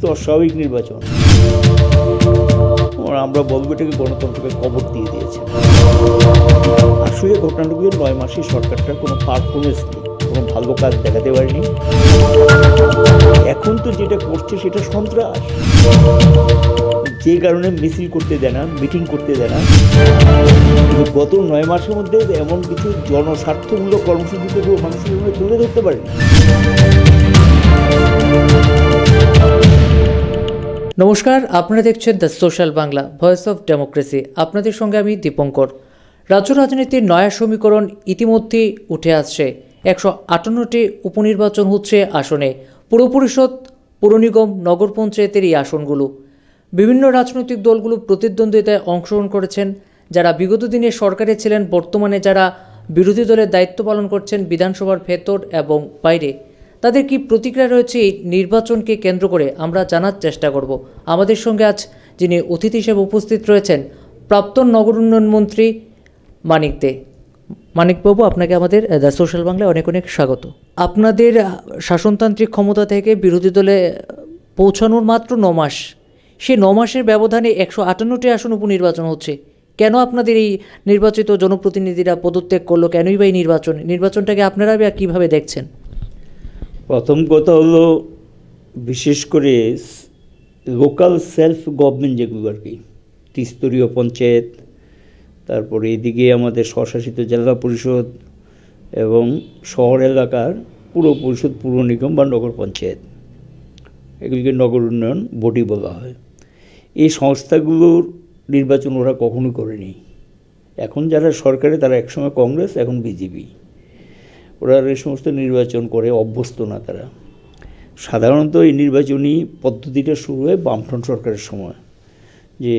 তো অস্বাভাবিক নির্বাচন। আমরা বলব এটাকে গণতন্ত্রকে কবর দিয়ে দিয়েছে। আসলে ঘটনাটুকু নয় মাসে সরকারটার কোনো পারফরমেন্স নেই, কোনো ভালো কাজ দেখাতে পারেনি। এখন তো যেটা করছে সেটা সন্ত্রাস। যে কারণে মিছিল করতে দেয় না, মিটিং করতে দেয় না। গত নয় মাসের মধ্যে এমন কিছু জনস্বার্থমূলক কর্মসূচি তো মানুষের তুলে ধরতে পারেনি। নমস্কার, আপনারা দেখছেন the social Bangla voice of democracy আপনাদের সঙ্গে আমি দীপঙ্কর। রাজ্য রাজনীতির নয়া সমীকরণ ইতিমধ্যেই উঠে আসছে। একশো আটান্নটি উপনির্বাচন হচ্ছে আসনে। পুর পরিষদ, পুর নিগম, নগর পঞ্চায়েতের এই আসনগুলো। বিভিন্ন রাজনৈতিক দলগুলো প্রতিদ্বন্দ্বিতায় অংশগ্রহণ করেছেন। যারা বিগত দিনে সরকারে ছিলেন, বর্তমানে যারা বিরোধী দলের দায়িত্ব পালন করছেন বিধানসভার ভেতর এবং বাইরে। তাদের কি প্রতিক্রিয়া রয়েছে এই নির্বাচনকে কেন্দ্র করে আমরা জানার চেষ্টা করব। আমাদের সঙ্গে আজ যিনি অতিথি হিসেবে উপস্থিত রয়েছেন প্রাক্তন নগর উন্নয়ন মন্ত্রী মানিক দে। মানিকবাবু আপনাকে আমাদের দ্য সোশ্যাল বাংলায় অনেক অনেক স্বাগত। আপনাদের শাসনতান্ত্রিক ক্ষমতা থেকে বিরোধী দলে পৌঁছানোর মাত্র ন মাস। সেই ন মাসের ব্যবধানে একশো আটান্নটি আসন উপনির্বাচন হচ্ছে। কেন আপনাদের এই নির্বাচিত জনপ্রতিনিধিরা পদত্যাগ করল? কেনই বা এই নির্বাচন? নির্বাচনটাকে আপনারা কীভাবে দেখছেন? প্রথম কথা হলো, বিশেষ করে লোকাল সেলফ গভর্নমেন্ট যেগুলো আর কি, ত্রিস্তরীয় পঞ্চায়েত, তারপরে এদিকে আমাদের স্বশাসিত জেলা পরিষদ এবং শহর এলাকার পুর পরিষদ, পুর নিগম বা নগর পঞ্চায়েত, এগুলিকে নগর উন্নয়ন বডি বলা হয়। এই সংস্থাগুলোর নির্বাচন ওরা কখনো করেনি। এখন যারা সরকারে, তারা একসময় কংগ্রেস, এখন বিজেপি। ওরা এই সমস্ত নির্বাচন করে অভ্যস্ত না তারা। সাধারণত এই নির্বাচনী পদ্ধতিটা শুরু হয় বামফ্রন্ট সরকারের সময়, যে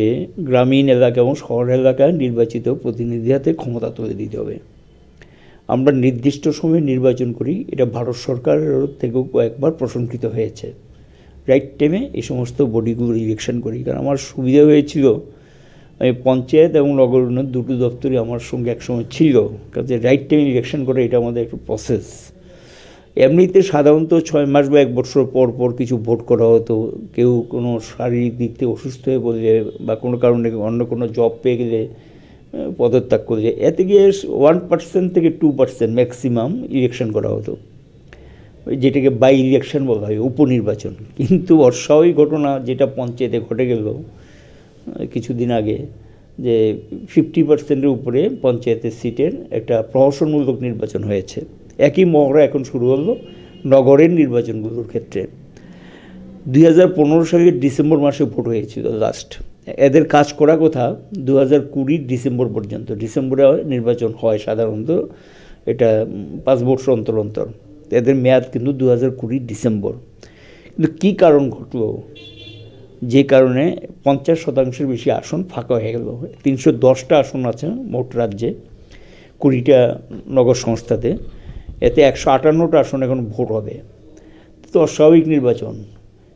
গ্রামীণ এলাকা এবং শহর এলাকায় নির্বাচিত প্রতিনিধি হাতে ক্ষমতা তুলে দিতে হবে। আমরা নির্দিষ্ট সময়ে নির্বাচন করি, এটা ভারত সরকারের থেকেও কয়েকবার প্রশংসিত হয়েছে। রাইট টাইমে এই সমস্ত বডিগুলোর ইলেকশন করি, কারণ আমার সুবিধা হয়েছিল পঞ্চায়েত এবং নগর উন্নয়ন দুটো দপ্তরই আমার সঙ্গে একসময় ছিল। কাজে রাইট টাইম ইলেকশন করে এটা আমাদের একটু প্রসেস এমনিতে সাধারণত ছয় মাস বা এক বছর পর পর কিছু ভোট করা হতো। কেউ কোনো শারীরিক দিক থেকে অসুস্থ হয়ে পড়লে বা কোনো কারণে অন্য কোনো জব পেয়ে গেলে পদত্যাগ করলে, এতে গিয়ে ওয়ান পার্সেন্ট থেকে টু পার্সেন্ট ম্যাক্সিমাম ইলেকশন করা হতো। যেটাকে বাই ইলেকশন বলা হয়, উপনির্বাচন। কিন্তু অস্বাভাবিক ঘটনা যেটা পঞ্চায়েতে ঘটে গেল কিছুদিন আগে যে ফিফটি পার্সেন্টের উপরে পঞ্চায়েতের সিটের একটা প্রহসনমূলক নির্বাচন হয়েছে। একই মহড়া এখন শুরু হলো নগরের নির্বাচনগুলোর ক্ষেত্রে। দুই হাজার পনেরো সালের ডিসেম্বর মাসে ভোট হয়েছিল লাস্ট এদের কাজ করা কথা দু হাজার কুড়ির ডিসেম্বর পর্যন্ত। ডিসেম্বরে নির্বাচন হয় সাধারণত এটা পাঁচ বছর অন্তর অন্তর। এদের মেয়াদ কিন্তু দু হাজার কুড়ির ডিসেম্বর। কিন্তু কী কারণ ঘটলো? যে কারণে পঞ্চাশ শতাংশের বেশি আসন ফাঁকা হয়ে গেল। তিনশো দশটা আসন আছে মোট রাজ্যে, কুড়িটা নগর সংস্থাতে। এতে একশো আটান্নটা আসন এখন ভোট হবে। তো অস্বাভাবিক নির্বাচন।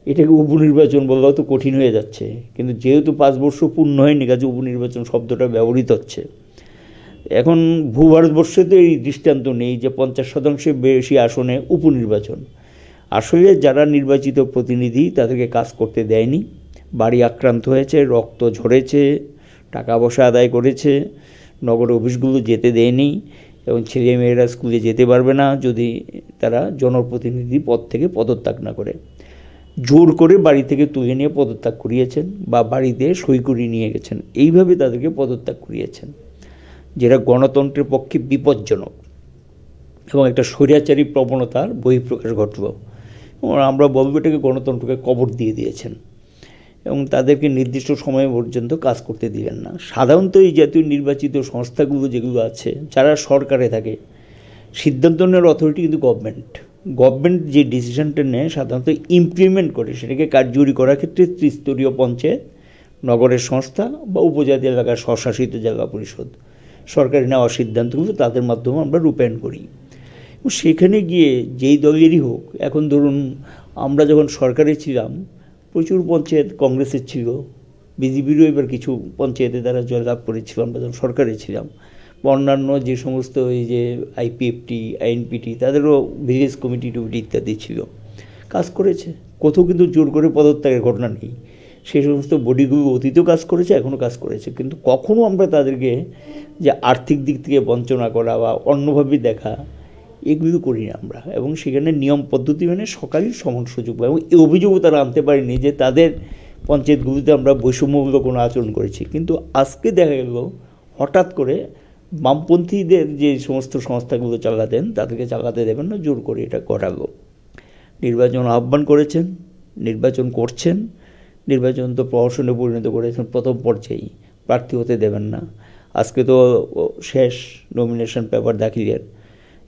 এটাকে উপনির্বাচন বললেও তো কঠিন হয়ে যাচ্ছে। কিন্তু যেহেতু পাঁচ বর্ষ পূর্ণ হয়নি, কাজে উপনির্বাচন শব্দটা ব্যবহৃত হচ্ছে। এখন ভূভারতবর্ষে তো এই দৃষ্টান্ত নেই যে পঞ্চাশ শতাংশের বেশি আসনে উপনির্বাচন। আসলে যারা নির্বাচিত প্রতিনিধি তাদেরকে কাজ করতে দেয়নি। বাড়ি আক্রান্ত হয়েছে, রক্ত ঝরেছে, টাকা পয়সা আদায় করেছে, নগর অফিসগুলো যেতে দেয়নি এবং ছেলেমেয়েরা স্কুলে যেতে পারবে না যদি তারা জনপ্রতিনিধি পদ থেকে পদত্যাগ না করে। জোর করে বাড়ি থেকে তুলে নিয়ে পদত্যাগ করিয়েছেন বা বাড়িতে সই করিয়ে নিয়ে গেছেন। এইভাবে তাদেরকে পদত্যাগ করিয়েছেন। যেটা গণতন্ত্রের পক্ষে বিপজ্জনক এবং একটা স্বৈরাচারী প্রবণতার বহিঃপ্রকাশ ঘটল। আমরা বলব এটাকে গণতন্ত্রকে কবর দিয়ে দিয়েছেন। এবং তাদেরকে নির্দিষ্ট সময় পর্যন্ত কাজ করতে দিলেন না। সাধারণত এই জাতীয় নির্বাচিত সংস্থাগুলো যেগুলো আছে, যারা সরকারে থাকে, সিদ্ধান্ত নেওয়ার অথরিটি কিন্তু গভর্নমেন্ট গভর্নমেন্ট যে ডিসিশনটা নেয়, সাধারণত ইমপ্লিমেন্ট করে। সেটাকে কার্যকরী করার ক্ষেত্রে ত্রিস্তরীয় পঞ্চায়েত, নগরের সংস্থা বা উপজাতি এলাকার স্বশাসিত জেলা পরিষদ। সরকারি নেওয়া সিদ্ধান্তগুলো তাদের মাধ্যমে আমরা রূপায়ণ করি। সেখানে গিয়ে যেই দলেরই হোক, এখন ধরুন আমরা যখন সরকারে ছিলাম, প্রচুর পঞ্চায়েত কংগ্রেসের ছিল, বিজেপিরও এবার কিছু পঞ্চায়েতে তারা জয়লাভ করেছিল, আমরা যখন সরকারে ছিলাম, বা অন্যান্য যে সমস্ত এই যে আইপিএফটি আইএনপিটি তাদেরও ভিলেজ কমিটি টুমিটি ইত্যাদি ছিল। কাজ করেছে, কোথাও কিন্তু জোর করে পদত্যাগের ঘটনা নেই। সেই সমস্ত বডিগুলো অতীতেও কাজ করেছে, এখনও কাজ করেছে। কিন্তু কখনও আমরা তাদেরকে যে আর্থিক দিক থেকে বঞ্চনা করা বা অন্যভাবে দেখা এগুলো করি না আমরা। এবং সেখানে নিয়ম পদ্ধতি মেনে সকালেই সমান সুযোগ পাই এবং এই অভিযোগও তারা আনতে পারেনি যে তাদের পঞ্চায়েতগুলিতে আমরা বৈষম্যমূলক কোনো আচরণ করেছি। কিন্তু আজকে দেখা গেল, হঠাৎ করে বামপন্থীদের যে সমস্ত সংস্থাগুলো চালাতেন, তাদেরকে চালাতে দেবেন না, জোর করে এটা করালো। নির্বাচন আহ্বান করেছেন, নির্বাচন করছেন, নির্বাচন তো প্রহসনে পরিণত করেছেন, প্রথম পর্যায়েই। প্রার্থী হতে দেবেন না। আজকে তো শেষ নমিনেশন পেপার দাখিলের।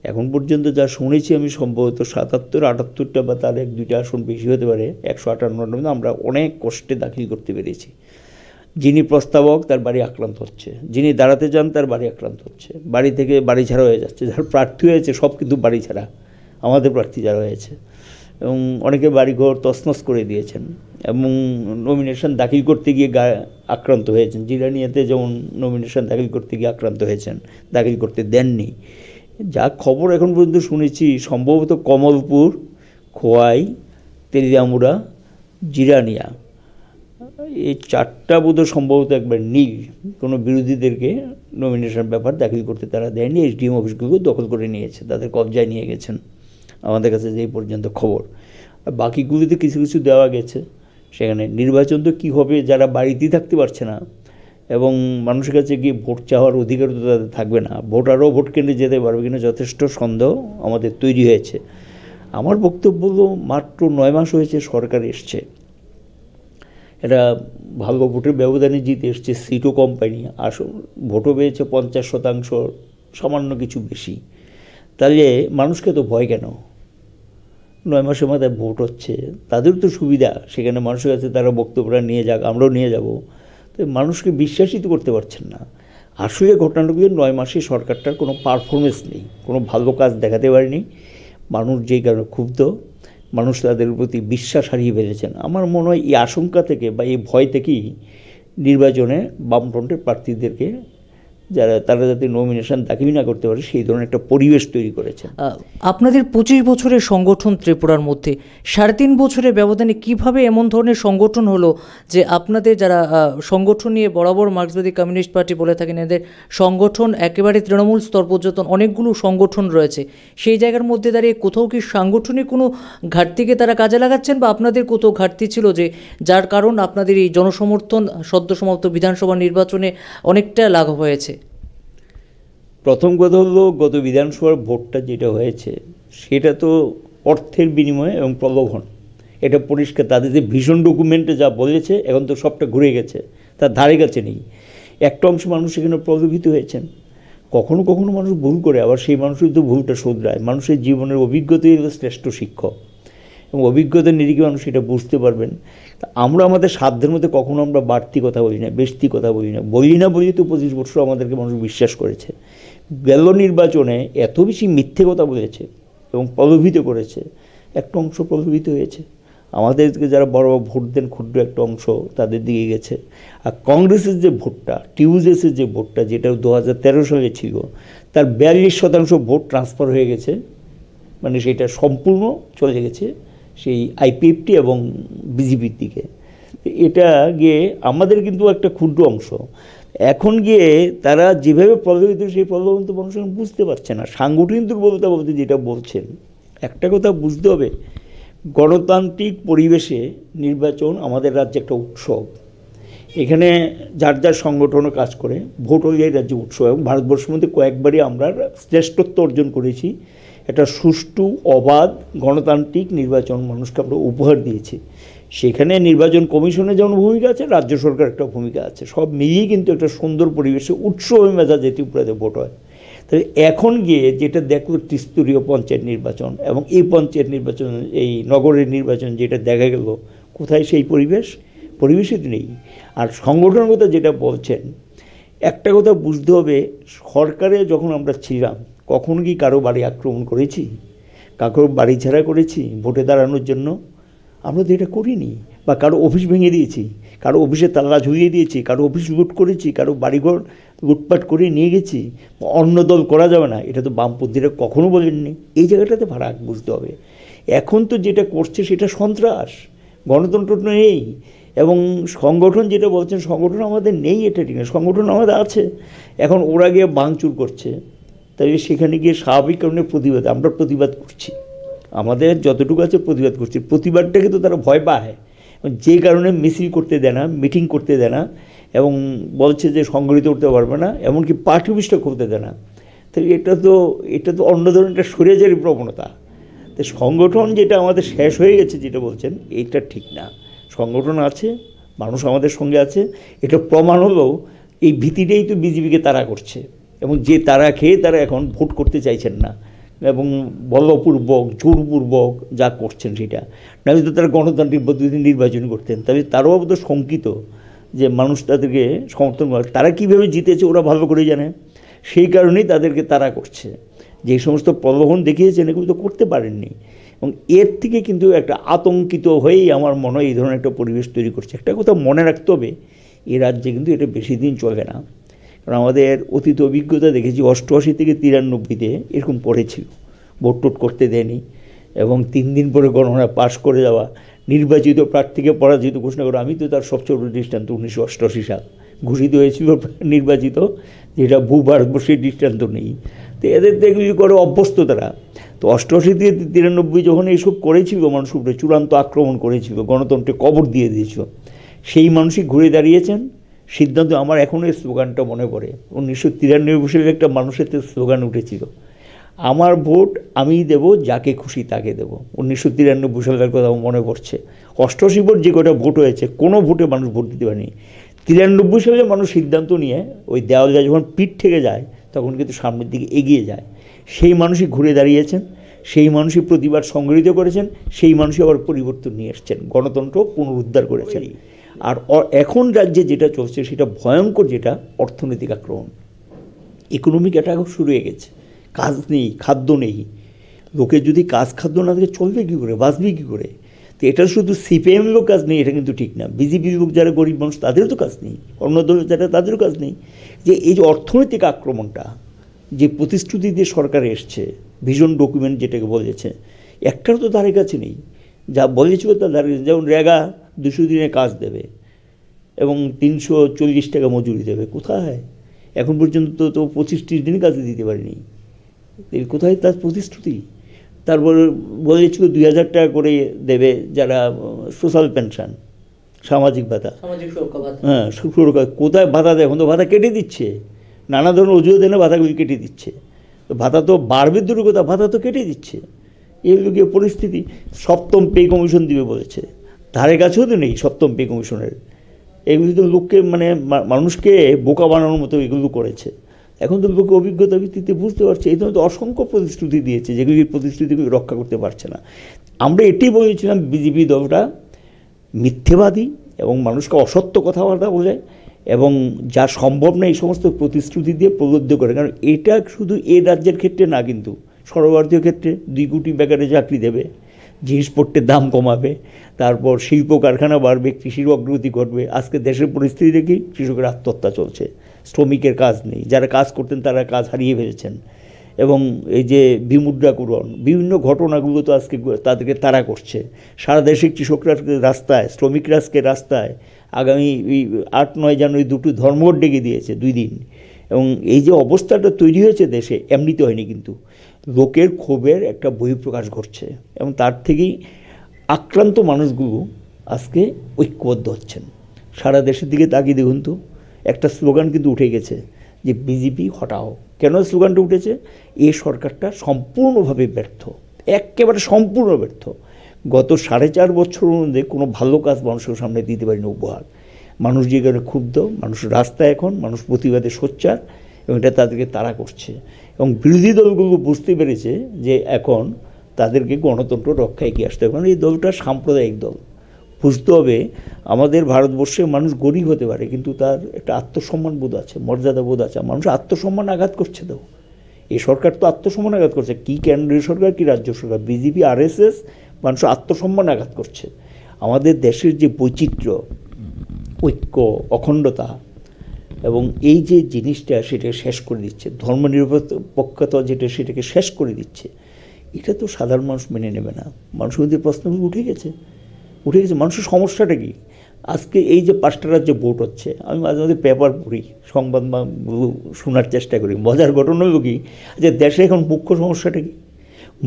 এখন পর্যন্ত যা শুনেছি আমি সম্ভবত সাতাত্তর, আটাত্তরটা বা তার এক, দুইটা আসন বেশি হতে পারে, একশো আটান্নটা মধ্যে আমরা অনেক কষ্টে দাখিল করতে পেরেছি। যিনি প্রস্তাবক, তার বাড়ি আক্রান্ত হচ্ছে। যিনি দাঁড়াতে যান, তার বাড়ি আক্রান্ত হচ্ছে। বাড়ি থেকে বাড়ি ছাড়া হয়ে যাচ্ছে। যার প্রার্থী হয়েছে, সব কিন্তু বাড়ি ছাড়া। আমাদের প্রার্থী যারা হয়েছে। এবং অনেকে বাড়িঘর তছনছ করে দিয়েছেন। এবং নমিনেশন দাখিল করতে গিয়ে গা আক্রান্ত হয়েছেন। জিরানিয়াতে যেমন নমিনেশন দাখিল করতে গিয়ে আক্রান্ত হয়েছেন, দাখিল করতে দেননি। যা খবর এখন পর্যন্ত শুনেছি, সম্ভবত কমলপুর, খোয়াই, তেলিয়ামুড়া, জিরানিয়া। এই চারটা বোধ সম্ভবত একবার নীল, কোনো বিরোধীদেরকে নমিনেশন ব্যাপার দাখিল করতে তারা দেয়নি, এসডিএম অফিসগুলো দখল করে নিয়েছে, তাদের কবজায় নিয়ে গেছেন আমাদের কাছে যে এই পর্যন্ত খবর। বাকিগুলিতে কিছু কিছু দেওয়া গেছে, সেখানে নির্বাচন তো কী হবে, যারা বাড়িতেই থাকতে পারছে না এবং মানুষের কাছে গিয়ে ভোট চাওয়ার অধিকার তো তাদের থাকবে না। ভোটারও ভোট কেন্দ্রে যেতে পারবে কিনা যথেষ্ট সন্দেহ আমাদের তৈরি হয়েছে। আমার বক্তব্য মাত্র নয় মাস হয়েছে সরকার এসছে। এটা ভালো ভোটের ব্যবধানে জিতে এসছে সিটো কোম্পানি। আসল ভোটও পেয়েছে পঞ্চাশ শতাংশ, সামান্য কিছু বেশি। তাহলে মানুষকে তো ভয় কেন? নয় মাসের মাথায় ভোট হচ্ছে। তাদের তো সুবিধা, সেখানে মানুষের কাছে তারা বক্তব্যটা নিয়ে যাক, আমরাও নিয়ে যাব। মানুষকে বিশ্বাসই তো করতে পারছেন না। আসলে ঘটনাগুলো নয় মাসে সরকারটার কোনো পারফরমেন্স নেই, কোনো ভালো কাজ দেখাতে পারেনি। মানুষ যেই কারণে ক্ষুব্ধ, মানুষ তাদের প্রতি বিশ্বাস হারিয়ে ফেলেছেন। আমার মনে হয় এই আশঙ্কা থেকে বা এই ভয় থেকেই নির্বাচনে বামফ্রন্টের প্রার্থীদেরকে যারা, তারা যাতে নমিনেশন দাখিল না করতে পারে, সেই ধরনের একটা পরিবেশ তৈরি করেছে আপনাদের পঁচিশ বছরের সংগঠন ত্রিপুরার মধ্যে, সাড়ে তিন বছরের ব্যবধানে কীভাবে এমন ধরনের সংগঠন হলো যে আপনাদের যারা সংগঠন নিয়ে বরাবর মার্ক্সবাদী কমিউনিস্ট পার্টি বলে থাকেন, এদের সংগঠন একেবারে তৃণমূল স্তর পর্যন্ত অনেকগুলো সংগঠন রয়েছে। সেই জায়গার মধ্যে দাঁড়িয়ে কোথাও কি সাংগঠনিক কোনো ঘাটতিকে তারা কাজে লাগাচ্ছেন বা আপনাদের কোথাও ঘাটতি ছিল যে যার কারণ আপনাদের এই জনসমর্থন সদ্য সমাপ্ত বিধানসভা নির্বাচনে অনেকটা লাঘব হয়েছে? প্রথম কথা হলো গত বিধানসভার ভোটটা যেটা হয়েছে, সেটা তো অর্থের বিনিময়ে এবং প্রলোভন। এটা পরিষ্কার, তাদের যে ভীষণ ডকুমেন্টে যা বলেছে, এখন তো সবটা ঘুরে গেছে, তার ধারে কাছে নেই। একটা অংশ মানুষ এখানে প্রলোভিত হয়েছেন। কখনো কখনো মানুষ ভুল করে, আবার সেই মানুষই তো ভুলটা শোধরায়। মানুষের জীবনের অভিজ্ঞতাই হলো শ্রেষ্ঠ শিক্ষক। এবং অভিজ্ঞতার নিরিখে মানুষ এটা বুঝতে পারবেন। আমরা আমাদের সাধ্যের মধ্যে কখনো আমরা বাড়তি কথা বলি না, বেশতি কথা বলি না। বলি না বলি তো পঁচিশ বছর আমাদেরকে মানুষ বিশ্বাস করেছে। গেল নির্বাচনে এত বেশি মিথ্যে কথা বলেছে এবং প্রলোভিত করেছে, একটা অংশ প্রলোভিত হয়েছে। আমাদেরকে যারা বড় বড় ভোট দেন, ক্ষুদ্র একটা অংশ তাদের দিকে গেছে। আর কংগ্রেসের যে ভোটটা, টিউজেসের যে ভোটটা, যেটা দু হাজার তেরো সালে ছিল, তার বিয়াল্লিশ শতাংশ ভোট ট্রান্সফার হয়ে গেছে। মানে সেটা সম্পূর্ণ চলে গেছে সেই আইপিএফটি এবং বিজেপির দিকে। এটা গিয়ে আমাদের কিন্তু একটা ক্ষুদ্র অংশ। এখন গিয়ে তারা যেভাবে প্রভাবিত সেই প্রভাব তো মানুষ এখন বুঝতে পারছে না। সাংগঠনিক দুর্বলতা বলতে যেটা বলছেন, একটা কথা বুঝতে হবে, গণতান্ত্রিক পরিবেশে নির্বাচন আমাদের রাজ্যে একটা উৎসব। এখানে যার যার সংগঠনও কাজ করে, ভোট এই রাজ্যে উৎসব। এবং ভারতবর্ষের মধ্যে কয়েকবারই আমরা শ্রেষ্ঠত্ব অর্জন করেছি। একটা সুষ্ঠু, অবাধ, গণতান্ত্রিক নির্বাচন মানুষকে আমরা উপহার দিয়েছি। সেখানে নির্বাচন কমিশনের যেমন ভূমিকা আছে, রাজ্য সরকার একটা ভূমিকা আছে। সব মিলিয়ে কিন্তু একটা সুন্দর পরিবেশে উৎসবে মেজাজে ত্রিপুরাতে ভোট হয়। তাহলে এখন গিয়ে যেটা দেখল ত্রিস্তরীয় পঞ্চায়েত নির্বাচন এবং এই পঞ্চায়েত নির্বাচন, এই নগরের নির্বাচন যেটা দেখা গেল, কোথায় সেই পরিবেশ? পরিবেশই নেই। আর সংগঠনের কথা যেটা বলছেন, একটা কথা বুঝতে হবে, সরকারে যখন আমরা ছিলাম, কখন কি কারও বাড়ি আক্রমণ করেছি? কারও বাড়ি ছাড়া করেছি ভোটে দাঁড়ানোর জন্য? আমরা তো এটা করিনি। বা কারও অফিস ভেঙে দিয়েছি, কারও অফিসে তালা ঝুলিয়ে দিয়েছি, কারও অফিস লুট করেছি, কারও বাড়িঘর লুটপাট করে নিয়ে গেছি, অন্য দল করা যাবে না। এটা তো বামপন্থীরা কখনো বলেননি। এই জায়গাটাতে ভাড়া বুঝতে হবে। এখন তো যেটা করছে সেটা সন্ত্রাস, গণতন্ত্র নেই। এবং সংগঠন যেটা বলছেন, সংগঠন আমাদের নেই, এটা ঠিক না। সংগঠন আমাদের আছে। এখন ওরা গিয়ে ভাঙচুর করছে। তাই সেখানে গিয়ে স্বাভাবিক কারণে প্রতিবাদ, আমরা প্রতিবাদ করছি। আমাদের যতটুকু আছে প্রতিবাদ করছি। প্রতিবাদটাকে তো তারা ভয় পায়। যে কারণে মিছিল করতে দেয় না, মিটিং করতে দেয় না, এবং বলছে যে সংগঠিত করতে পারবে না, এমনকি পার্টি অফিসটা করতে দেয় না। তাই এটা তো এটা তো অন্য ধরনের একটা সরেজারি প্রবণতা। তো সংগঠন যেটা আমাদের শেষ হয়ে গেছে যেটা বলছেন, এটা ঠিক না। সংগঠন আছে, মানুষ আমাদের সঙ্গে আছে, এটা প্রমাণ হলো এই ভীতিটাই তো বিজেপিকে তারা করছে। এবং যে তারা খেয়ে তারা এখন ভোট করতে চাইছেন না। এবং বলপূর্বক, জোরপূর্বক যা করছেন সেটা। নাহলে তো তারা গণতান্ত্রিক পদ্ধতি নির্বাচন করতেন। তবে তারাও তো শঙ্কিত যে মানুষ তাদেরকে সমর্থন করে তারা কীভাবে জিতেছে ওরা ভালো করে জানে। সেই কারণেই তাদেরকে তারা করছে। যে সমস্ত প্রলোভন দেখিয়েছেন, এগুলো তো করতে পারেননি। এবং এর থেকে কিন্তু একটা আতঙ্কিত হয়েই আমার মনে হয় এই ধরনের একটা পরিবেশ তৈরি করছে। একটা কথা মনে রাখতে হবে, এ রাজ্যে কিন্তু এটা বেশি দিন চলবে না। কারণ আমাদের অতীত অভিজ্ঞতা দেখেছি, অষ্টআশি থেকে তিরানব্বইতে এরকম পড়েছিল। ভোট টোট করতে দেয়নি এবং তিন দিন পরে গণনা পাশ করে যাওয়া, নির্বাচিত প্রার্থীকে পরাজিত ঘোষণা করা। আমি তো তার সবচেয়ে বড় দৃষ্টান্ত, উনিশশো অষ্টআশি সাল। ঘোষিত হয়েছিল নির্বাচিত, যেটা ভূ ভারতবর্ষের দৃষ্টান্ত নেই। তো এদের এগুলি করে অভ্যস্ত তারা? তো অষ্টআশি থেকে তিরানব্বই যখন এইসব করেছিল মানুষ উপরে চূড়ান্ত আক্রমণ করেছিল, গণতন্ত্রে কবর দিয়ে দিয়েছিল, সেই মানুষই ঘুরে দাঁড়িয়েছেন। সিদ্ধান্ত আমার এখনও এই স্লোগানটা মনে পড়ে। উনিশশো তিরানব্বই সালে একটা মানুষের তো স্লোগান উঠেছিল, আমার ভোট আমিই দেব, যাকে খুশি তাকে দেব। উনিশশো তিরানব্বই সালের কথা মনে পড়ছে। অষ্টআশি ভোট যে কটা ভোট হয়েছে, কোনো ভোটে মানুষ ভোট দিতে পারেনি। তিরানব্বই সালে মানুষ সিদ্ধান্ত নিয়ে ওই দেওয়ালটা যখন পিঠ থেকে যায়, তখন কিন্তু সামনের দিকে এগিয়ে যায়। সেই মানুষই ঘুরে দাঁড়িয়েছেন, সেই মানুষই প্রতিবাদ সংগঠিত করেছেন, সেই মানুষই আবার পরিবর্তন নিয়ে এসছেন। গণতন্ত্র পুনরুদ্ধার করেছেন। আর এখন রাজ্যে যেটা চলছে, সেটা ভয়ঙ্কর যেটা, অর্থনৈতিক আক্রমণ। ইকোনমিক অ্যাটাকও শুরু হয়ে গেছে। কাজ নেই, খাদ্য নেই। লোকের যদি কাজ, খাদ্য না থাকে, চলবে কী করে? বাঁচবে কী করে? তো এটা শুধু সিপিএম লোক কাজ নেই, এটা কিন্তু ঠিক না। বিজেপি লোক যারা গরিব মানুষ, তাদেরও তো কাজ নেই। অন্য দলের যারা, তাদেরও কাজ নেই। যে এই যে অর্থনৈতিক আক্রমণটা, যে প্রতিশ্রুতি দিয়ে সরকার এসছে, ভিশন ডকুমেন্ট যেটাকে বলেছে একটাও তো তার কাছে নেই। যা বলেছিল তা যেমন রেগা দুশো দিনে কাজ দেবে এবং তিনশো চল্লিশ টাকা মজুরি দেবে। কোথায়? এখন পর্যন্ত তো তো পঁচিশ ত্রিশ দিন কাজে দিতে পারেনি। কোথায়? তার প্রতিশ্রুতি। তারপর বলেছিল দুই হাজার টাকা করে দেবে যারা সোশ্যাল পেনশন সামাজিক ভাতা। সামাজিক হ্যাঁ সুরক্ষা। কোথায় ভাতা দেয়? এখন তো ভাতা কেটে দিচ্ছে। নানা ধরনের অজুহাত এনে ভাতাগুলি কেটে দিচ্ছে। তো ভাতা তো বাড়বে দূর কথা ভাতা তো কেটে দিচ্ছে। এগুলো গিয়ে পরিস্থিতি সপ্তম পে কমিশন দিবে বলেছে। ধারে কাছেও তো নেই সপ্তম পে কমিশনের। এগুলি তো লোককে মানে মানুষকে বোকা বানানোর মতো এগুলো করেছে। এখন তো লোকে অভিজ্ঞতা ভিত্তিতে বুঝতে পারছে, এই ধরনের অসংখ্য প্রতিশ্রুতি দিয়েছে যেগুলির প্রতিশ্রুতিগুলি রক্ষা করতে পারছে না। আমরা এটাই বলেছিলাম বিজেপি দলটা মিথ্যেবাদী এবং মানুষকে অসত্য কথাবার্তা বোঝায় এবং যা সম্ভব না এই সমস্ত প্রতিশ্রুতি দিয়ে প্রলুব্ধ করে। কারণ এটা শুধু এ রাজ্যের ক্ষেত্রে না কিন্তু সর্বভারতীয় ক্ষেত্রে দুই কোটি বেকারে চাকরি দেবে। জিনিসপত্রের দাম কমাবে, তারপর শিল্প কারখানা বাড়বে, কৃষির অগ্রগতি ঘটবে। আজকে দেশের পরিস্থিতি দেখি কৃষকের আত্মহত্যা চলছে। শ্রমিকের কাজ নেই। যারা কাজ করতেন, তারা কাজ হারিয়ে ফেলেছেন। এবং এই যে বিমুদ্রাকরণ, বিভিন্ন ঘটনাগুলো তো আজকে তাদেরকে তাড়া করছে। সারা দেশে কৃষকরা রাস্তায়, শ্রমিকরা আজকে রাস্তায় আগামী আট, নয় জানুয়ারি দুটো ধর্মঘট ডেকে দিয়েছে দুই দিন। এবং এই যে অবস্থাটা তৈরি হয়েছে দেশে, এমনিতে হয়নি কিন্তু। লোকের ক্ষোভের একটা বহিঃপ্রকাশ ঘটছে এবং তার থেকেই আক্রান্ত মানুষগুলো আজকে ঐক্যবদ্ধ হচ্ছেন। সারা দেশের দিকে তাকিয়ে দেখুন তো, একটা স্লোগান কিন্তু উঠে গেছে যে বিজেপি হটাও। কেন স্লোগানটা উঠেছে? এ সরকারটা সম্পূর্ণভাবে ব্যর্থ, একেবারে সম্পূর্ণ ব্যর্থ। গত সাড়ে চার বছর মধ্যে কোনো ভালো কাজ মানুষের সামনে দিতে পারেনি উপহার। মানুষ যেখানে ক্ষুব্ধ, মানুষ রাস্তায় এখন, মানুষ প্রতিবাদে সোচ্চার এবং এটা তাদেরকে তাড়া করছে। এবং বিরোধী দলগুলো বুঝতে পেরেছে যে এখন তাদেরকে গণতন্ত্র রক্ষায় এগিয়ে আসতে হবে। এই দলটা সাম্প্রদায়িক দল। বুঝতে হবে আমাদের ভারতবর্ষে মানুষ গরিব হতে পারে, কিন্তু তার একটা আত্মসম্মান বোধ আছে, মর্যাদা বোধ আছে। মানুষ আত্মসম্মান আঘাত করছে তো। এই সরকার তো আত্মসম্মান আঘাত করছে। কি কেন্দ্রীয় সরকার, কি রাজ্য সরকার? বিজেপি, আরএসএস মানুষ আত্মসম্মান আঘাত করছে। আমাদের দেশের যে বৈচিত্র্য, ঐক্য, অখণ্ডতা এবং এই যে জিনিসটা সেটা শেষ করে দিচ্ছে, ধর্মনিরপেক্ষতা যেটা সেটাকে শেষ করে দিচ্ছে, এটা তো সাধারণ মানুষ মেনে নেবে না। মানুষের মধ্যে প্রশ্নগুলো উঠে গেছে। উঠে গেছে, মানুষের সমস্যাটা কি? আজকে এই যে পাঁচটা রাজ্যে ভোট হচ্ছে, আমি মাঝে মাঝে পেপার পড়ি, সংবাদ শোনার চেষ্টা করি, মজার ঘটনা হলো কি, যে দেশে এখন মুখ্য সমস্যাটা কি?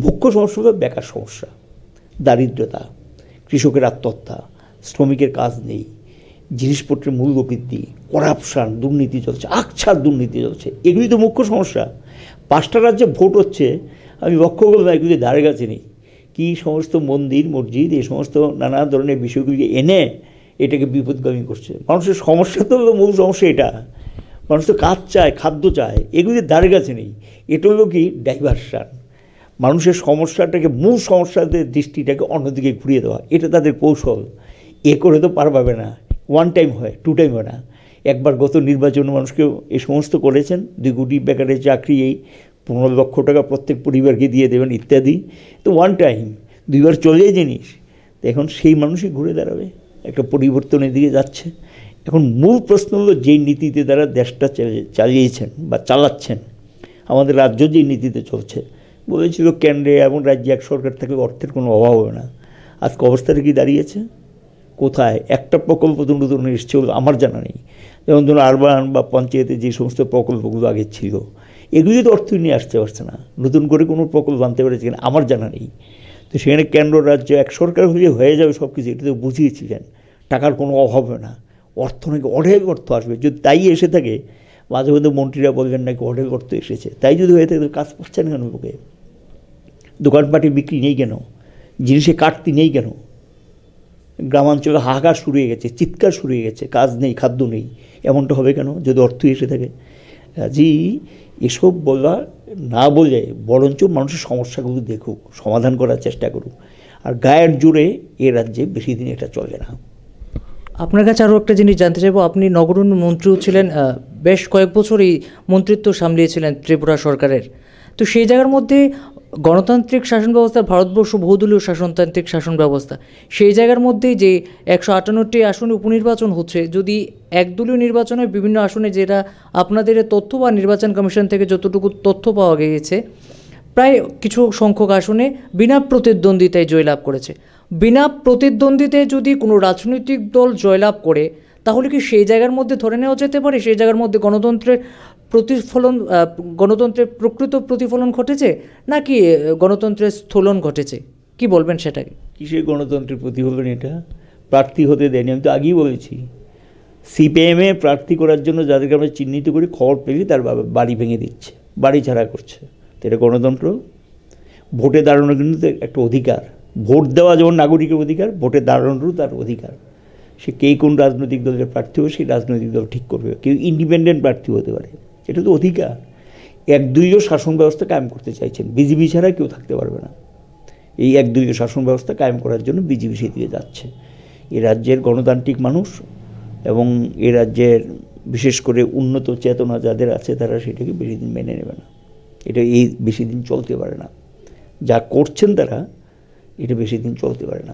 মুখ্য সমস্যা হলো বেকার সমস্যা, দারিদ্রতা, কৃষকের আত্মহত্যা, শ্রমিকের কাজ নেই, জিনিসপত্রের মূল্য বৃদ্ধি করাপশান, দুর্নীতি চলছে, আকছার দুর্নীতি চলছে। এগুলি তো মুখ্য সমস্যা। পাঁচটা রাজ্যে ভোট হচ্ছে, আমি লক্ষ্য করলাম এগুলি ধারে কাছে নেই। কী সমস্ত মন্দির, মসজিদ, এই সমস্ত নানা ধরনের বিষয়গুলিকে এনে এটাকে বিপদগামী করছে? মানুষের সমস্যা তো মূল সমস্যা এটা। মানুষ তো কাজ চায়, খাদ্য চায়, এগুলি ধারে কাছে নেই। এটা হলো কি? ডাইভার্সান মানুষের সমস্যাটাকে, মূল সমস্যাদের দৃষ্টিটাকে অন্যদিকে ঘুরিয়ে দেওয়া। এটা তাদের কৌশল। এ করে তো পার পাবে না। ওয়ান টাইম হয় টু টাইম হয় না। একবার গত নির্বাচনে মানুষকে এই সমস্ত করেছেন। দুই কোটি বেকারের চাকরি, এই পনেরো লক্ষ টাকা প্রত্যেক পরিবারকে দিয়ে দেবেন ইত্যাদি। তো ওয়ান টাইম দুইবার চলেই জিনিস। তো এখন সেই মানুষই ঘুরে দাঁড়াবে, একটা পরিবর্তনের দিকে যাচ্ছে। এখন মূল প্রশ্ন হলো যেই নীতিতে তারা দেশটা চালিয়েছেন বা চালাচ্ছেন, আমাদের রাজ্য যেই নীতিতে চলছে। বলেছিল কেন্দ্রে এবং রাজ্যে এক সরকার থেকে অর্থের কোনো অভাব হবে না। আজকে অবস্থাটা কি দাঁড়িয়েছে? কোথায়? একটা প্রকল্প নতুন এসছে আমার জানা নেই। যেমন ধরুন আরবান বা পঞ্চায়েতে যে সমস্ত প্রকল্পগুলো আগে ছিল, এগুলি তো অর্থ নিয়ে আসতে পারছে না, নতুন করে কোনো প্রকল্প আনতে পেরেছে কিনা, আমার জানা নেই। তো সেখানে কেন্দ্র, রাজ্য, এক সরকার হলে হয়ে যাবে সব কিছু এটা তো বুঝিয়েছিলেন। টাকার কোনো অভাব না। অর্থ নাকি অঢেল অর্থ আসবে। যদি তাই এসে থাকে, মাঝে মধ্যে মন্ত্রীরা বললেন নাকি অঢেল অর্থ এসেছে। তাই যদি হয়ে থাকে কাজ পাচ্ছেন কেন লোকে? দোকানপাটে বিক্রি নেই কেন? জিনিসে কাটতি নেই কেন? গ্রামাঞ্চলে হাহাকার শুরু হয়ে গেছে, চিৎকার শুরু হয়ে গেছে, কাজ নেই, খাদ্য নেই। এমনটা হবে কেন? যদি অর্থ এসে থাকে। কাজী এসব বলা না বলে বরঞ্চ মানুষের সমস্যাগুলো দেখুক, সমাধান করার চেষ্টা করুক। আর গায়ের জোরে এ রাজ্যে বেশি দিন এটা চলে না। আপনার কাছে আরও একটা জিনিস জানতে চাইব। আপনি নগরোন্নয়ন মন্ত্রীও ছিলেন বেশ কয়েক বছর এই মন্ত্রিত্ব সামলিয়েছিলেন ত্রিপুরা সরকারের। তো সেই জায়গার মধ্যে গণতান্ত্রিক শাসন ব্যবস্থা, ভারতবর্ষ বহুদলীয় শাসনতান্ত্রিক শাসন ব্যবস্থা। সেই জায়গার মধ্যেই যে একশো আটান্নটি আসনে উপনির্বাচন হচ্ছে, যদি একদলীয় নির্বাচনে বিভিন্ন আসনে যেটা আপনাদের তথ্য বা নির্বাচন কমিশন থেকে যতটুকু তথ্য পাওয়া গিয়েছে, প্রায় কিছু সংখ্যক আসনে বিনা প্রতিদ্বন্দ্বিতায় জয়লাভ করেছে। বিনা প্রতিদ্বন্দ্বিতায় যদি কোনো রাজনৈতিক দল জয়লাভ করে, তাহলে কি সেই জায়গার মধ্যে ধরে নেওয়া যেতে পারে? সেই জায়গার মধ্যে গণতন্ত্রের প্রতিফলন গণতন্ত্রের প্রকৃত প্রতিফলন ঘটেছে নাকি গণতন্ত্রের স্থলন ঘটেছে? কি বলবেন সেটাকে? কিসের গণতন্ত্রের প্রতিফলন এটা? প্রার্থী হতে দেয়নি, আমি তো আগেই বলেছি। সিপিএমে প্রার্থী করার জন্য যাদেরকে আমরা চিহ্নিত করি, খবর পেলে তার বাড়ি ভেঙে দিচ্ছে, বাড়ি ছাড়া করছে। তো এটা গণতন্ত্র। ভোটে দাঁড়ানো কিন্তু একটা অধিকার। ভোট দেওয়া যেমন নাগরিকের অধিকার, ভোটে দাঁড়ানোরও তার অধিকার। সে কে কোন রাজনৈতিক দলের প্রার্থী হবে, সেই রাজনৈতিক দল ঠিক করবে। কেউ ইন্ডিপেন্ডেন্ট প্রার্থী হতে পারে। এটা তো অধিকার। একদলীয় শাসন ব্যবস্থা কায়েম করতে চাইছেন। বিজেপি ছাড়া কেউ থাকতে পারবে না। এই একদলীয় শাসন ব্যবস্থা কায়েম করার জন্য বিজেপি সেদিকে যাচ্ছে। এ রাজ্যের গণতান্ত্রিক মানুষ এবং এ রাজ্যের বিশেষ করে উন্নত চেতনা যাদের আছে তারা সেটাকে বেশি দিন মেনে নেবে না। এটা এই বেশি দিন চলতে পারে না। যা করছেন তারা, এটা বেশি দিন চলতে পারে না।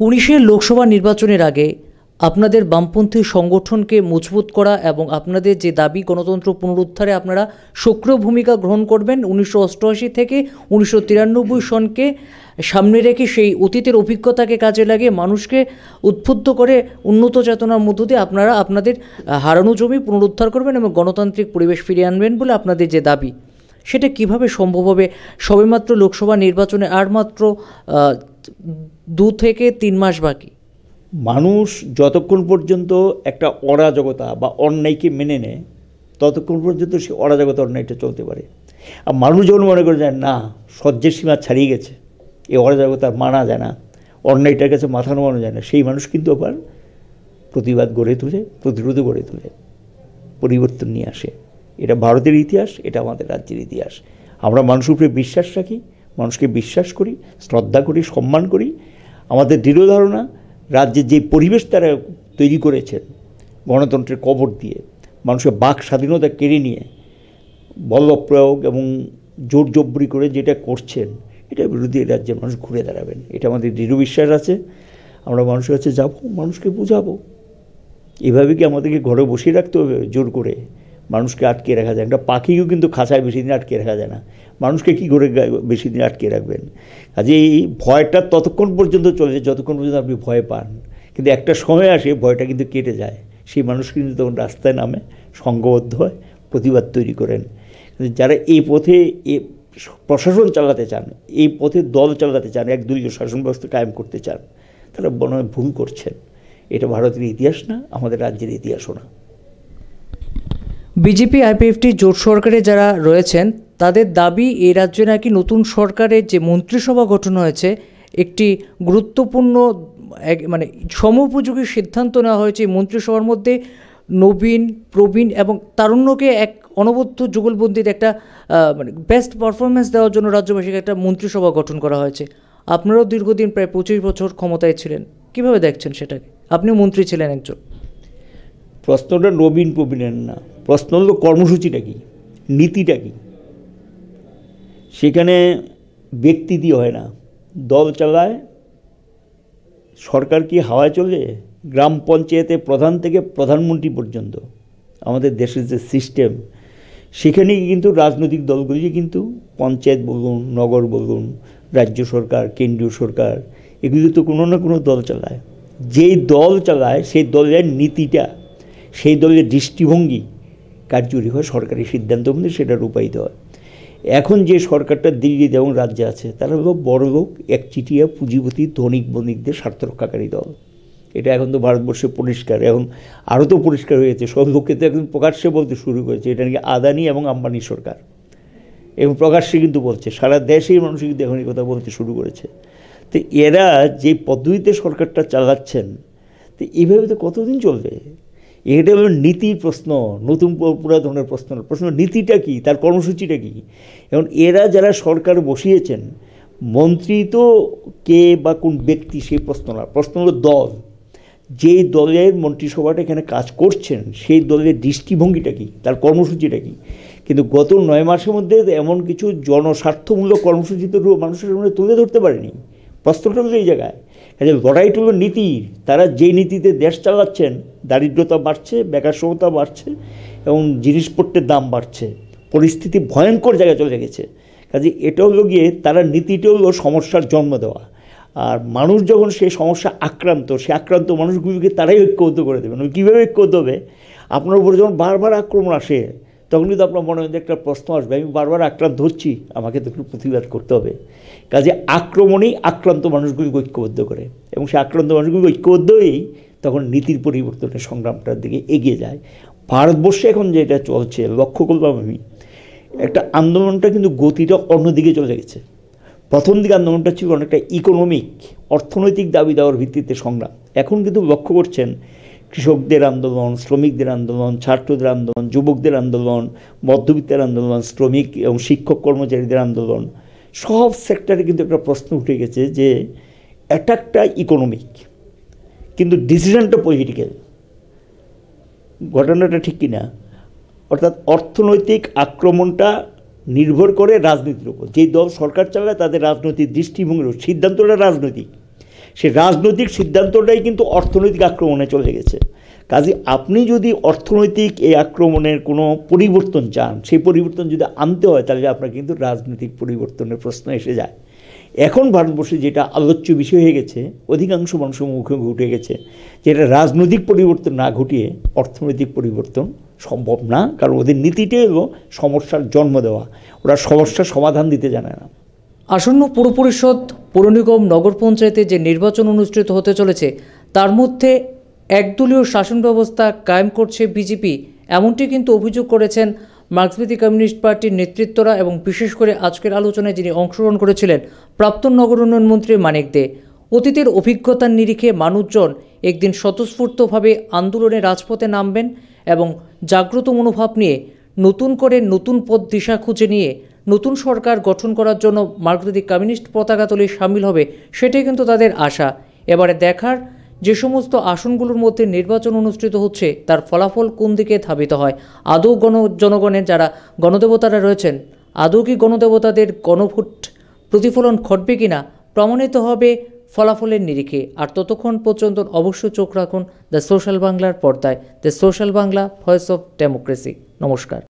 উনিশের লোকসভা নির্বাচনের আগে আপনাদের বামপন্থী সংগঠনকে মজবুত করা এবং আপনাদের যে দাবি গণতন্ত্র পুনরুদ্ধারে আপনারা সক্রিয় ভূমিকা গ্রহণ করবেন উনিশশো অষ্টআশি থেকে উনিশশো তিরানব্বই সনকে সামনে রেখে সেই অতীতের অভিজ্ঞতাকে কাজে লাগে মানুষকে উদ্বুদ্ধ করে উন্নত চেতনার মধ্য দিয়ে আপনারা আপনাদের হারানো জমি পুনরুদ্ধার করবেন এবং গণতান্ত্রিক পরিবেশ ফিরিয়ে আনবেন বলে আপনাদের যে দাবি। সেটা কীভাবে সম্ভব হবে? সবেমাত্র লোকসভা নির্বাচনে আর মাত্র দু থেকে তিন মাস বাকি। মানুষ যতক্ষণ পর্যন্ত একটা অরাজকতা বা অন্যায়কে মেনে নেয়, ততক্ষণ পর্যন্ত সে অরাজকতা অন্যায়টা চলতে পারে। আর মানুষ যখন মনে করে যায় না, সহ্যের সীমা ছাড়িয়ে গেছে, এই অরাজকতা মানা যায় না, অন্যায়টার কাছে মাথা নোয়ানো যায় না, সেই মানুষ কিন্তু আবার প্রতিবাদ গড়ে তোলে প্রতিরোধ গড়ে তোলে, পরিবর্তন নিয়ে আসে। এটা ভারতের ইতিহাস, এটা আমাদের রাজ্যের ইতিহাস। আমরা মানুষের উপরে বিশ্বাস রাখি, মানুষকে বিশ্বাস করি, শ্রদ্ধা করি, সম্মান করি। আমাদের দৃঢ় ধারণা রাজ্যের যে পরিবেশ তারা তৈরি করেছেন, গণতন্ত্রের কবর দিয়ে, মানুষের বাক স্বাধীনতা কেড়ে নিয়ে বল প্রয়োগ এবং জোর জব্বরি করে যেটা করছেন এটা বিরোধী রাজ্যের মানুষ ঘুরে দাঁড়াবেন। এটা আমাদের দৃঢ় বিশ্বাস আছে। আমরা মানুষের কাছে যাব, মানুষকে বোঝাবো। এভাবে কি আমাদেরকে ঘরে বসিয়ে রাখতে হবে জোর করে? মানুষকে আটকে রাখা যায়। একটা পাখিকেও কিন্তু খাঁচায় বেশি দিন আটকে রাখা যায় না। মানুষকে কী করে বেশি দিন আটকে রাখবেন? কাজে এই ভয়টা ততক্ষণ পর্যন্ত চলে যায় যতক্ষণ পর্যন্ত আপনি ভয় পান। কিন্তু একটা সময় আসে, ভয়টা কিন্তু কেটে যায়। সেই মানুষ কিন্তু তখন রাস্তায় নামে সংঘবদ্ধ হয়, প্রতিবাদ তৈরি করেন। যারা এই পথে এ প্রশাসন চালাতে চান, এই পথে দল চালাতে চান, এক একদলীয় শাসন ব্যবস্থা কায়েম করতে চান, তারা মনে ভুল করছেন। এটা ভারতের ইতিহাস না, আমাদের রাজ্যের ইতিহাসও না। বিজেপি আইপিএফটি জোট সরকারে যারা রয়েছেন, তাদের দাবি এই রাজ্যে নাকি নতুন সরকারের যে মন্ত্রিসভা গঠন হয়েছে, একটি গুরুত্বপূর্ণ, এক মানে সমোপযোগী সিদ্ধান্ত নেওয়া হয়েছে মন্ত্রিসভার মধ্যে। নবীন, প্রবীণ এবং তারুণ্যকে এক অনবদ্য যুগলবন্দির একটা মানে বেস্ট পারফরমেন্স দেওয়ার জন্য রাজ্যবাসীকে একটা মন্ত্রিসভা গঠন করা হয়েছে। আপনারাও দীর্ঘদিন প্রায় পঁচিশ বছর ক্ষমতায় ছিলেন, কীভাবে দেখছেন সেটাকে? আপনিও মন্ত্রী ছিলেন একজন। প্রশ্নটা নবীন, প্রবীণের না। প্রশ্ন হলো কর্মসূচিটা কী? নীতিটা কী? সেখানে ব্যক্তি দিয়ে হয় না। দল চালায় সরকার কি হাওয়ায় চলে, গ্রাম পঞ্চায়েতে প্রধান থেকে প্রধানমন্ত্রী পর্যন্ত। আমাদের দেশের যে সিস্টেম সেখানে কিন্তু রাজনৈতিক দলগুলি কিন্তু পঞ্চায়েত বলুন, নগর বলুন, রাজ্য সরকার, কেন্দ্রীয় সরকার, এগুলি তো কোনো না কোনো দল চালায়। যেই দল চালায়, সেই দলের নীতিটা, সেই দলের দৃষ্টিভঙ্গি কার্যকরী হয় সরকারি সিদ্ধান্ত মধ্যে সেটা রূপায়িত হয়। এখন যে সরকারটা দিল্লিতে এবং রাজ্যে আছে, তারা বড় লোক একচিটিয়া পুঁজিপতি, ধনিক বণিকদের স্বার্থ রক্ষাকারী দল। এটা এখন তো ভারতবর্ষে পরিষ্কার, এখন আরও তো পরিষ্কার হয়েছে সব লোককে তো এখন প্রকাশ্যে বলতে শুরু করেছে, এটা নাকি আদানি এবং আম্বানি সরকার। এবং প্রকাশ্যে কিন্তু বলছে, সারা দেশেই মানুষ কিন্তু এখন এই কথা বলতে শুরু করেছে। তো এরা যে পদ্ধতিতে সরকারটা চালাচ্ছেন, তো এইভাবে তো কতদিন চলবে? এটা হলো নীতির প্রশ্ন, নতুন পুরাতনের প্রশ্ন। প্রশ্ন নীতিটা কি? তার কর্মসূচিটা কি? এখন এরা যারা সরকার বসিয়েছেন, মন্ত্রী তো কে বা কোন ব্যক্তি সেই প্রশ্ন না। প্রশ্ন হলো দল। যেই দলের মন্ত্রিসভাটা এখানে কাজ করছেন, সেই দলের দৃষ্টিভঙ্গিটা কি? তার কর্মসূচিটা কি? কিন্তু গত নয় মাসের মধ্যে এমন কিছু জনস্বার্থমূলক কর্মসূচি তো মানুষের সামনে তুলে ধরতে পারেনি। প্রশ্নটা হলো এই জায়গায়। কাজে লড়াইটা হলো নীতির তারা যেই নীতিতে দেশ চালাচ্ছেন, দারিদ্রতা বাড়ছে বেকার সমতা বাড়ছে এবং জিনিসপত্রের দাম বাড়ছে। পরিস্থিতি ভয়ঙ্কর জায়গায় চলে গেছে। কাজে এটা হলো গিয়ে তারা নীতিটা হলো সমস্যার জন্ম দেওয়া। আর মানুষ যখন সেই সমস্যা আক্রান্ত সে আক্রান্ত মানুষগুলিকে তারাই ঐক্যবদ্ধ করে দেবেন কীভাবে ঐক্যবদ্ধ হবে? আপনার উপরে যখন বারবার আক্রমণ আসে তখন কিন্তু আপনার মনে মধ্যে একটা প্রশ্ন আসবে। আমি বারবার আক্রান্ত হচ্ছি আমাকে তো একটু প্রতিবাদ করতে হবে। কাজে আক্রমণেই আক্রান্ত মানুষগুলিকে ঐক্যবদ্ধ করে এবং সেই আক্রান্ত মানুষগুলি ঐক্যবদ্ধ হয়েই তখন নীতির পরিবর্তনের সংগ্রামটার দিকে এগিয়ে যায়। ভারতবর্ষে এখন যেটা চলছে, লক্ষ্য করলাম আমি, একটা আন্দোলনটা কিন্তু গতিটা অন্যদিকে চলে গেছে। প্রথম দিকে আন্দোলনটা ছিল অনেকটা ইকোনমিক অর্থনৈতিক দাবি দেওয়ার ভিত্তিতে সংগ্রাম। এখন কিন্তু লক্ষ্য করছেন কৃষকদের আন্দোলন, শ্রমিকদের আন্দোলন, ছাত্রদের আন্দোলন, যুবকদের আন্দোলন, মধ্যবিত্তের আন্দোলন, শ্রমিক এবং শিক্ষক কর্মচারীদের আন্দোলন, সব সেক্টরে কিন্তু একটা প্রশ্ন উঠে গেছে যে অ্যাটাকটা ইকোনমিক কিন্তু ডিসিশনটা পলিটিক্যাল ঘটনাটা ঠিক কিনা? অর্থাৎ অর্থনৈতিক আক্রমণটা নির্ভর করে রাজনীতির উপর। যেই দল সরকার চালায়, তাদের রাজনৈতিক দৃষ্টিভঙ্গির সিদ্ধান্তটা রাজনৈতিক। সে রাজনৈতিক সিদ্ধান্তটাই কিন্তু অর্থনৈতিক আক্রমণে চলে গেছে। কাজে আপনি যদি অর্থনৈতিক এই আক্রমণের কোনো পরিবর্তন চান, সেই পরিবর্তন যদি আনতে হয়, তাহলে আপনার কিন্তু রাজনৈতিক পরিবর্তনের প্রশ্ন এসে যায়। এখন ভারতবর্ষে যেটা আলোচ্য বিষয় হয়ে গেছে, অধিকাংশ মানুষের মুখে ঘটে গেছে যেটা রাজনৈতিক পরিবর্তন না ঘটিয়ে অর্থনৈতিক পরিবর্তন সম্ভব না, কারণ ওদের নীতিটাই হলো সমস্যার জন্ম দেওয়া। ওরা সমস্যার সমাধান দিতে জানে না। আসন্ন পুর পরিষদ পৌর নিগম নগর পঞ্চায়েতে যে নির্বাচন অনুষ্ঠিত হতে চলেছে, তার মধ্যে একদলীয় শাসন ব্যবস্থা কায়েম করছে বিজেপি, এমনটি কিন্তু অভিযোগ করেছেন মার্ক্সবাদী কমিউনিস্ট পার্টির নেতৃত্বরা এবং বিশেষ করে আজকের আলোচনায় যিনি অংশগ্রহণ করেছিলেন প্রাক্তন নগর উন্নয়ন মন্ত্রী মানিক দে। অতীতের অভিজ্ঞতার নিরিখে মানুষজন একদিন স্বতঃস্ফূর্তভাবে আন্দোলনে রাজপথে নামবেন এবং জাগ্রত মনোভাব নিয়ে নতুন করে নতুন পথ দিশা খুঁজে নিয়ে নতুন সরকার গঠন করার জন্য মার্ক্সবাদী কমিউনিস্ট পতাকা তলে সামিল হবে, সেটাই কিন্তু তাদের আশা। এবারে দেখার যে সমস্ত আসনগুলোর মধ্যে নির্বাচন অনুষ্ঠিত হচ্ছে, তার ফলাফল কোন দিকে ধাবিত হয়? আদৌ গণ জনগণের যারা গণদেবতারা রয়েছেন, আদৌ কি গণদেবতাদের গণভোট প্রতিফলন ঘটবে কিনা, প্রমাণিত হবে ফলাফলের নিরিখে। আর ততক্ষণ পর্যন্ত অবশ্যই চোখ রাখুন দ্য সোশ্যাল বাংলার পর্দায়। The social Bangla, voice of democracy. নমস্কার।